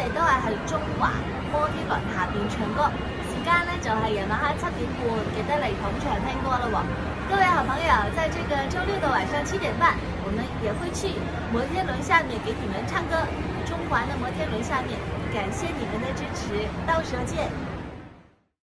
哋都系喺中环摩天轮下边唱歌，时间咧就系、夜晚黑七点半，记得嚟捧场听歌啦喎！各位好朋友，在这个周六的晚上七点半，我们也会去摩天轮下面给你们唱歌，中环的摩天轮下面，感谢你们的支持，到时候见。